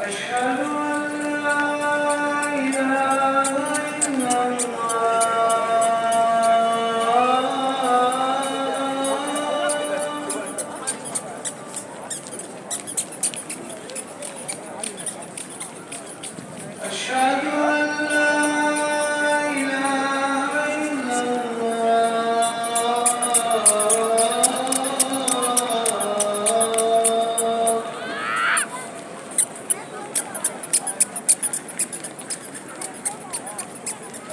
أشهد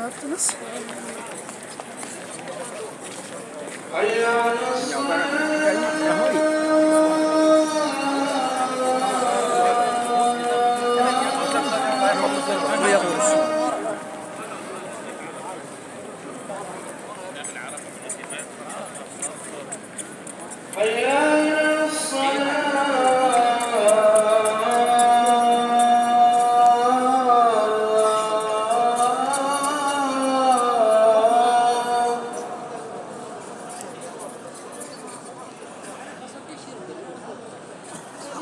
もらってます。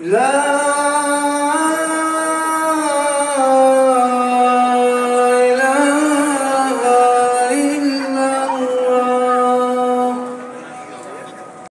لا